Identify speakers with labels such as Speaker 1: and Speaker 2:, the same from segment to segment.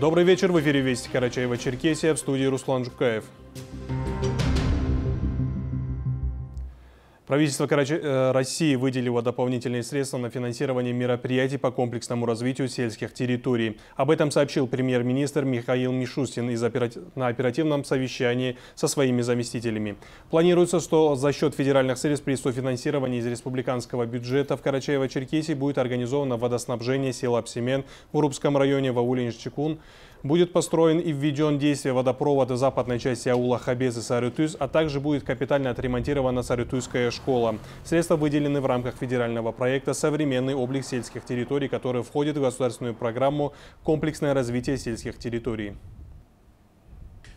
Speaker 1: Добрый вечер, в эфире Вести Карачаева-Черкесия, в студии Руслан Жукаев. Правительство э, России выделило дополнительные средства на финансирование мероприятий по комплексному развитию сельских территорий. Об этом сообщил премьер-министр Михаил Мишустин из оператив... на оперативном совещании со своими заместителями. Планируется, что за счет федеральных средств при софинансировании из республиканского бюджета в Карачаево-Черкесии будет организовано водоснабжение села Апсемен в Урубском районе в ауле Будет построен и введен в действие водопровод в западной части аула Хабез и Сарютюз, а также будет капитально отремонтирована Сарютюзская школа. Средства выделены в рамках федерального проекта «Современный облик сельских территорий», который входит в государственную программу «Комплексное развитие сельских территорий».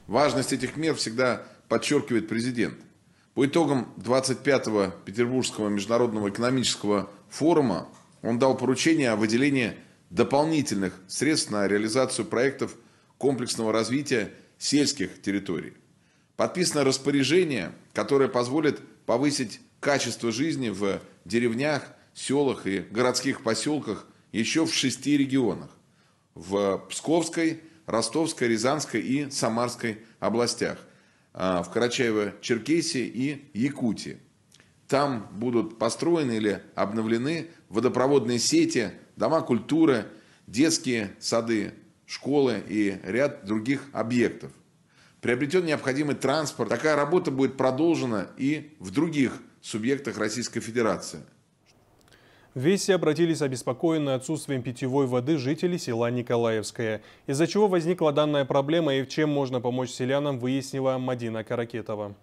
Speaker 2: Важность этих мер всегда подчеркивает президент. По итогам 25-го Петербургского международного экономического форума он дал поручение о выделении дополнительных средств на реализацию проектов комплексного развития сельских территорий. Подписано распоряжение, которое позволит повысить качество жизни в деревнях, селах и городских поселках еще в шести регионах. В Псковской, Ростовской, Рязанской и Самарской областях, а, в Карачаево-Черкесии и Якутии. Там будут построены или обновлены водопроводные сети дома культуры, детские сады, школы и ряд других объектов. Приобретен необходимый транспорт. Такая работа будет продолжена и в других субъектах Российской Федерации.
Speaker 1: В Вести обратились обеспокоенные отсутствием питьевой воды жители села Николаевское. Из-за чего возникла данная проблема и в чем можно помочь селянам, выяснила Мадина Каракетова.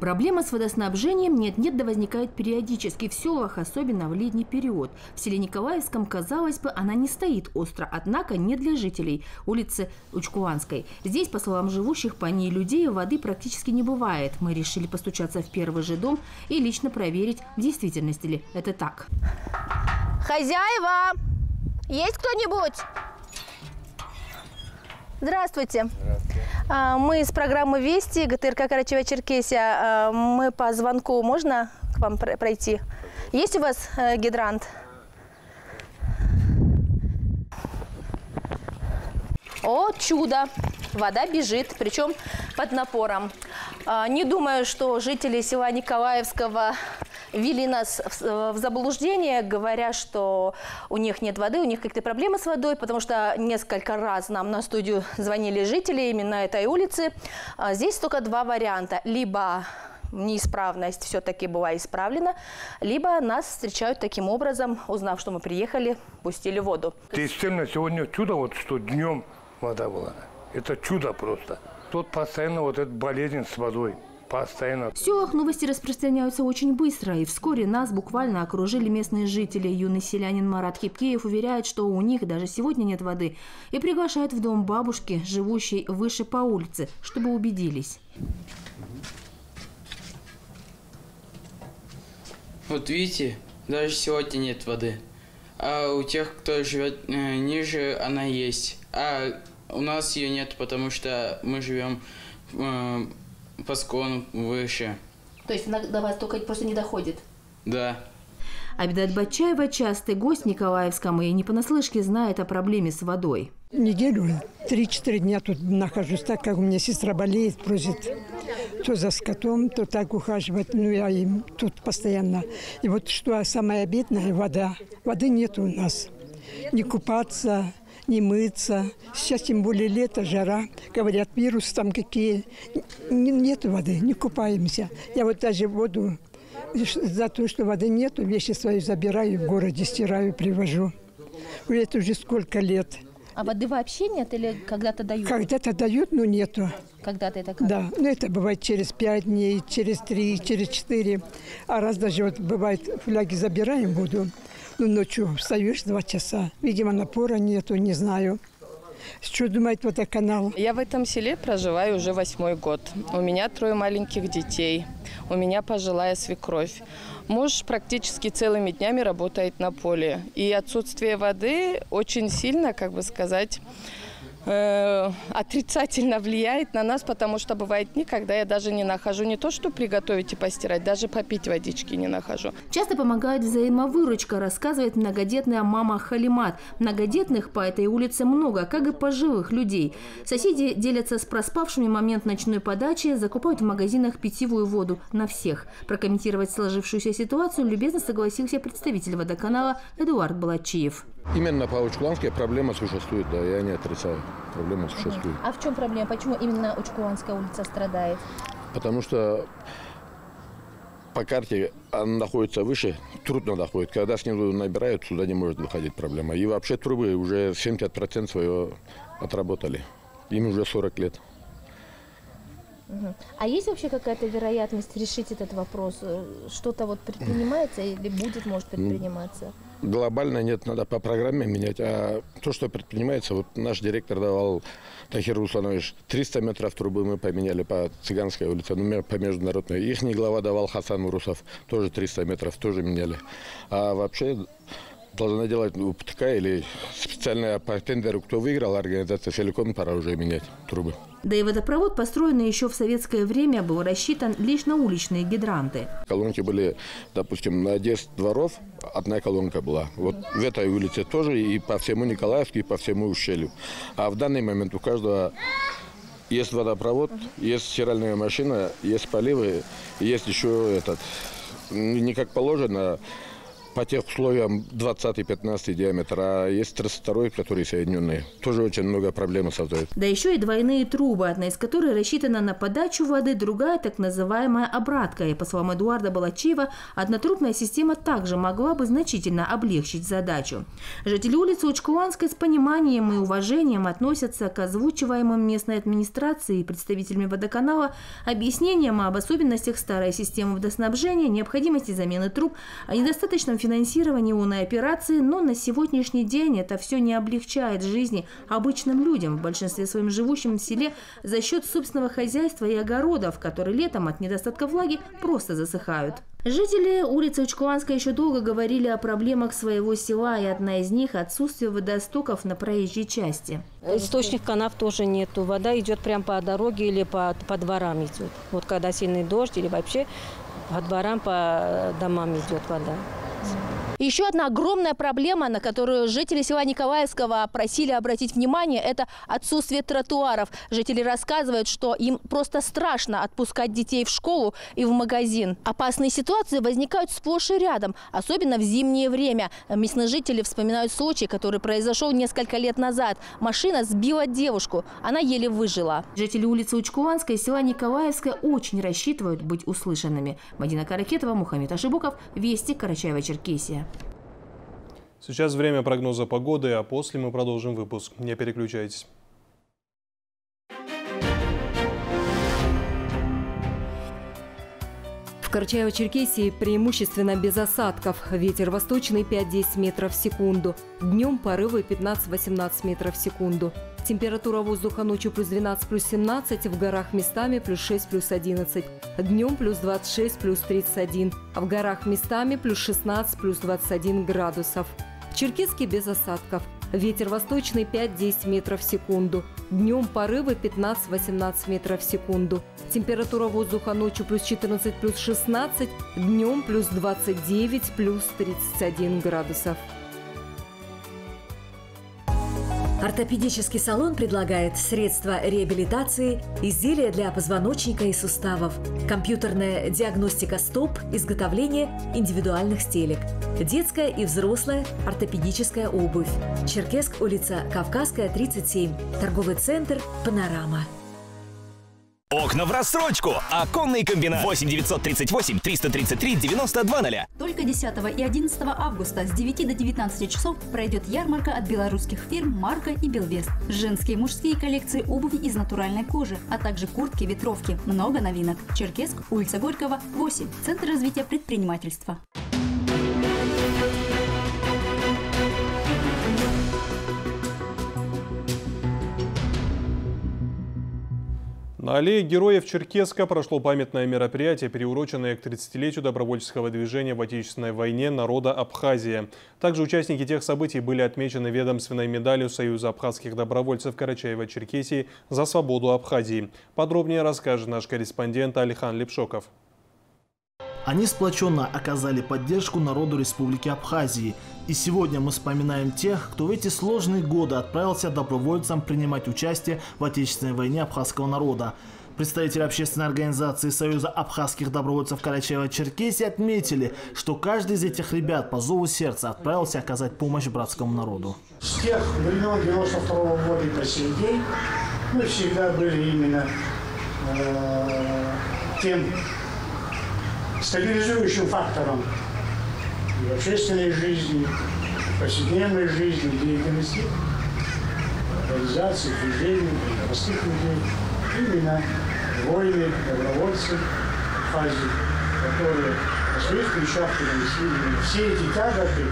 Speaker 3: Проблема с водоснабжением нет-нет да возникает периодически в селах, особенно в летний период. В селе Николаевском, казалось бы, она не стоит остро, однако не для жителей улицы Учкуванской. Здесь, по словам живущих по ней людей, воды практически не бывает. Мы решили постучаться в первый же дом и лично проверить, в действительности ли это так.
Speaker 4: Хозяева! Есть кто-нибудь? Здравствуйте. Здравствуйте. А, мы из программы «Вести» ГТРК Карачева-Черкесия. А, мы по звонку. Можно к вам пройти? Есть у вас э, гидрант? О, чудо! Вода бежит, причем под напором. А, не думаю, что жители села Николаевского ввели нас в, в заблуждение, говоря, что у них нет воды, у них какие-то проблемы с водой, потому что несколько раз нам на студию звонили жители именно этой улицы. А здесь только два варианта. Либо неисправность все-таки была исправлена, либо нас встречают таким образом, узнав, что мы приехали, пустили воду.
Speaker 5: Действительно, сегодня чудо, вот что днем вода была. Это чудо просто. Тут постоянно вот эта болезнь с водой. Постоянно.
Speaker 3: В селах новости распространяются очень быстро, и вскоре нас буквально окружили местные жители. Юный селянин Марат Хипкеев уверяет, что у них даже сегодня нет воды, и приглашает в дом бабушки, живущей выше по улице, чтобы убедились.
Speaker 6: Вот видите, даже сегодня нет воды. А у тех, кто живет э, ниже, она есть. А у нас ее нет, потому что мы живем э, по склону выше.
Speaker 4: То есть она до вас только просто не доходит?
Speaker 6: Да.
Speaker 3: Абидат Батчаева – частый гость в Николаевском и не понаслышке знает о проблеме с водой.
Speaker 7: Неделю, три-четыре дня тут нахожусь, так как у меня сестра болеет, просит то за скотом, то так ухаживать. Ну, я им тут постоянно. И вот что самое обидное – вода. Воды нет у нас. Не купаться, не мыться. Сейчас тем более лето, жара. Говорят, вирусы там какие. Нет воды, не купаемся. Я вот даже воду за то, что воды нету, вещи свои забираю, в городе стираю, привожу. Это уже сколько лет.
Speaker 4: А воды вообще нет или когда-то дают?
Speaker 7: Когда-то дают, но нету.
Speaker 4: Когда-то это как?
Speaker 7: Да, ну это бывает через пять дней, через три, через четыре. А раз даже вот бывает фляги забираем воду, ну, ночью встаешь два часа. Видимо, напора нету, не знаю. Что думает водоканал?
Speaker 8: Я в этом селе проживаю уже восьмой год. У меня трое маленьких детей. У меня пожилая свекровь. Муж практически целыми днями работает на поле. И отсутствие воды очень сильно, как бы сказать, э, отрицательно влияет на нас, потому что бывает никогда я даже не нахожу не то, что приготовить и постирать, даже попить водички не нахожу.
Speaker 3: Часто помогает взаимовыручка, рассказывает многодетная мама Халимат. Многодетных по этой улице много, как и пожилых людей. Соседи делятся с проспавшими момент ночной подачи, закупают в магазинах питьевую воду на всех. Прокомментировать сложившуюся ситуацию любезно согласился представитель водоканала Эдуард Балачиев.
Speaker 9: Именно по Учкуланской проблема существует, да, я не отрицаю. Проблема существует.
Speaker 3: А в чем проблема? Почему именно Учкуланская улица страдает?
Speaker 9: Потому что по карте она находится выше, трудно доходит. Когда снизу набирают, сюда не может выходить проблема. И вообще трубы уже 70% свое отработали. Им уже 40 лет.
Speaker 3: А есть вообще какая-то вероятность решить этот вопрос? Что-то вот предпринимается или будет, может, предприниматься?
Speaker 9: Глобально нет, надо по программе менять. А то, что предпринимается, вот наш директор давал, Тахир Русланович, 300 метров трубы мы поменяли по Цыганской улице, ну, по международной. Их глава давал Хасан Урусов, тоже 300 метров, тоже меняли. А вообще должна делать УПТК или специально по тендеру, кто выиграл, организация целиком пора уже менять трубы.
Speaker 3: Да и водопровод, построенный еще в советское время, был рассчитан лишь на уличные гидранты.
Speaker 9: Колонки были, допустим, на 10 дворов одна колонка была. Вот в этой улице тоже и по всему Николаевску, и по всему ущелью. А в данный момент у каждого есть водопровод, есть стиральная машина, есть поливы, есть еще этот, не как положено, по тех условиям 20-15 диаметр, а есть 32 который соединенный. Тоже очень много проблем создает.
Speaker 3: Да еще и двойные трубы, одна из которых рассчитана на подачу воды, другая так называемая обратка. И по словам Эдуарда Балачева, однотрубная система также могла бы значительно облегчить задачу. Жители улицы Учкуанской с пониманием и уважением относятся к озвучиваемым местной администрацией и представителями водоканала объяснениям об особенностях старой системы водоснабжения, необходимости замены труб, о недостаточном финансирование умной операции, но на сегодняшний день это все не облегчает жизни обычным людям, в большинстве своем живущим в селе за счет собственного хозяйства и огородов, которые летом от недостатка влаги просто засыхают. Жители улицы Учкуанска еще долго говорили о проблемах своего села, и одна из них – отсутствие водостоков на проезжей части.
Speaker 10: Источник канав тоже нету. Вода идет прямо по дороге или по, по дворам идет. Вот когда сильный дождь или вообще по дворам, по домам идет вода.
Speaker 4: Еще одна огромная проблема, на которую жители села Николаевского просили обратить внимание, это отсутствие тротуаров. Жители рассказывают, что им просто страшно отпускать детей в школу и в магазин. Опасные ситуации возникают сплошь и рядом, особенно в зимнее время. Местные жители вспоминают случай, который произошел несколько лет назад. Машина сбила девушку, она еле выжила.
Speaker 3: Жители улицы Учкуванской села Николаевская очень рассчитывают быть услышанными. Мадина Каракетова, Мухаммед Ашибуков, Вести, Карачаева-Черкесия.
Speaker 1: Сейчас время прогноза погоды, а после мы продолжим выпуск. Не переключайтесь.
Speaker 11: В Карачаево-Черкесии преимущественно без осадков. Ветер восточный 5-10 метров в секунду. Днем порывы 15-18 метров в секунду. Температура воздуха ночью плюс 12, плюс 17, в горах местами плюс 6, плюс 11. Днем плюс 26, плюс 31, а в горах местами плюс 16, плюс 21 градусов. Черкесский без осадков. Ветер восточный 5-10 метров в секунду. Днем порывы 15-18 метров в секунду. Температура воздуха ночью плюс 14, плюс 16. Днем плюс 29, плюс 31 градусов.
Speaker 12: Ортопедический салон предлагает средства реабилитации, изделия для позвоночника и суставов, компьютерная диагностика стоп, изготовление индивидуальных стелек, детская и взрослая ортопедическая обувь. Черкесск, улица Кавказская, 37, торговый центр «Панорама».
Speaker 13: Окна в рассрочку. Оконный комбинат. 8 938 333 9200.
Speaker 14: Только 10 и 11 августа с 9 до 19 часов пройдет ярмарка от белорусских фирм «Марка» и «Белвест». Женские и мужские коллекции обуви из натуральной кожи, а также куртки, ветровки. Много новинок. Черкесск, улица Горького, 8. Центр развития предпринимательства.
Speaker 1: На аллее Героев Черкеска прошло памятное мероприятие, приуроченное к 30-летию добровольческого движения в Отечественной войне народа Абхазия. Также участники тех событий были отмечены ведомственной медалью Союза абхазских добровольцев Карачаева-Черкесии за свободу Абхазии. Подробнее расскажет наш корреспондент Алихан Лепшоков.
Speaker 15: Они сплоченно оказали поддержку народу Республики Абхазии. И сегодня мы вспоминаем тех, кто в эти сложные годы отправился добровольцам принимать участие в Отечественной войне абхазского народа. Представители общественной организации Союза абхазских добровольцев Карачаева-Черкесии отметили, что каждый из этих ребят по зову сердца отправился оказать помощь братскому народу.
Speaker 16: С тех времен 92 -го года и по сей день мы всегда были именно э, тем стабилизующим фактором в общественной жизни, повседневной жизни, деятельности организаций, движений, простых людей, именно воины, добровольцы в фазе, которые на своих плечах перенесли все эти тяготы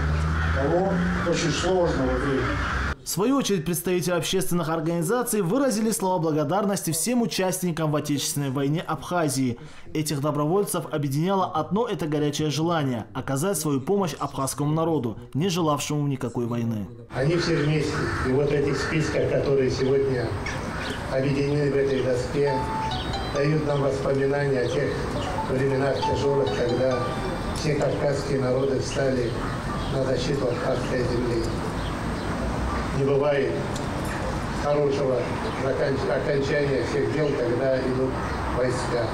Speaker 16: того очень сложного времени.
Speaker 15: В свою очередь представители общественных организаций выразили слова благодарности всем участникам в Отечественной войне Абхазии. Этих добровольцев объединяло одно это горячее желание – оказать свою помощь абхазскому народу, не желавшему никакой войны.
Speaker 16: Они все вместе. И вот этих списках, которые сегодня объединены в этой доске, дают нам воспоминания о тех временах тяжелых, когда все кавказские народы встали на защиту абхазской земли не бывает хорошего окончания всех дел, когда идут войска.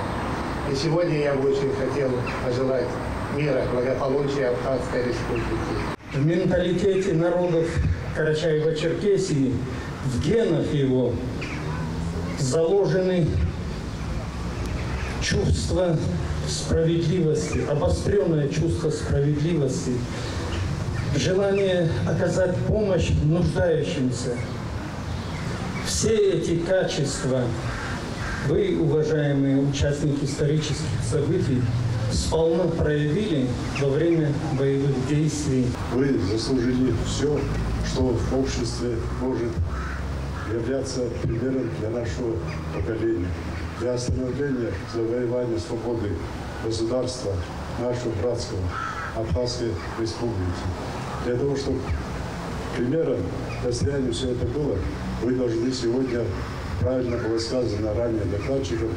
Speaker 16: И сегодня я бы очень хотел пожелать мира, благополучия Абхазской республики.
Speaker 17: В менталитете народов Карачаева-Черкесии, в генах его заложены чувство справедливости, обостренное чувство справедливости, желание оказать помощь нуждающимся. Все эти качества вы, уважаемые участники исторических событий, сполна проявили во время боевых действий.
Speaker 18: Вы заслужили все, что в обществе может являться примером для нашего поколения, для становления завоевания свободы государства нашего братского Абхазской республики. Для того, чтобы примером достоянием все это было, вы должны сегодня правильно было сказано ранее докладчиком,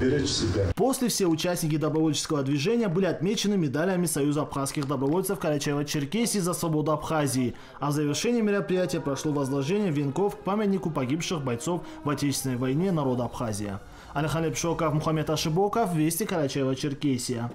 Speaker 18: беречь себя.
Speaker 15: После все участники добровольческого движения были отмечены медалями Союза абхазских добровольцев Карачаева-Черкесии за свободу Абхазии. А в завершении мероприятия прошло возложение венков к памятнику погибших бойцов в Отечественной войне народа Абхазия. Алихан Шоков, Мухаммед Ашибоков, Вести Карачаева-Черкесия.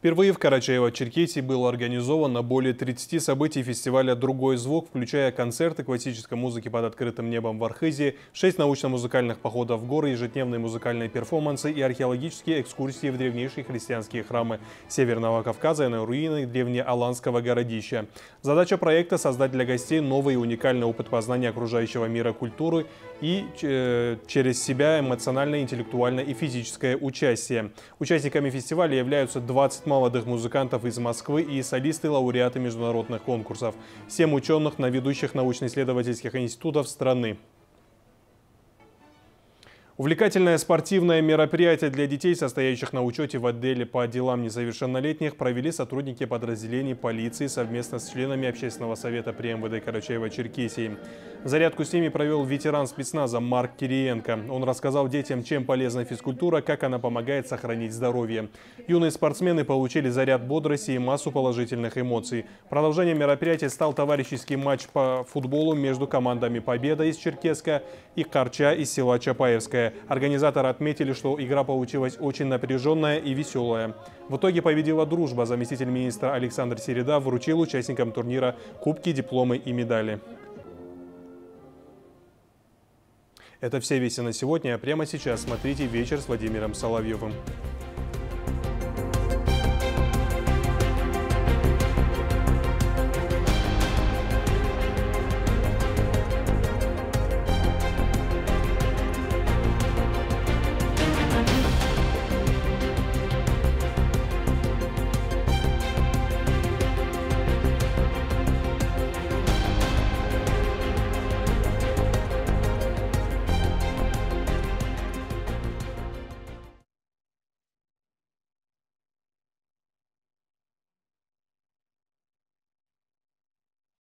Speaker 1: Впервые в Карачаево-Черкесии было организовано более 30 событий фестиваля «Другой звук», включая концерты классической музыки под открытым небом в Архизе, 6 научно-музыкальных походов в горы, ежедневные музыкальные перформансы и археологические экскурсии в древнейшие христианские храмы Северного Кавказа и на руины древнеаланского городища. Задача проекта – создать для гостей новый и уникальный опыт познания окружающего мира культуры и э, через себя эмоциональное, интеллектуальное и физическое участие. Участниками фестиваля являются 20 молодых музыкантов из Москвы и солисты-лауреаты международных конкурсов, 7 ученых на ведущих научно-исследовательских институтов страны. Увлекательное спортивное мероприятие для детей, состоящих на учете в отделе по делам несовершеннолетних, провели сотрудники подразделений полиции совместно с членами Общественного совета при МВД Карачаева-Черкесии. Зарядку с ними провел ветеран спецназа Марк Кириенко. Он рассказал детям, чем полезна физкультура, как она помогает сохранить здоровье. Юные спортсмены получили заряд бодрости и массу положительных эмоций. Продолжением мероприятия стал товарищеский матч по футболу между командами «Победа» из Черкеска и «Карча» из села Организаторы отметили, что игра получилась очень напряженная и веселая. В итоге победила дружба. Заместитель министра Александр Середа вручил участникам турнира кубки, дипломы и медали. Это все вести на сегодня. Прямо сейчас смотрите «Вечер с Владимиром Соловьевым».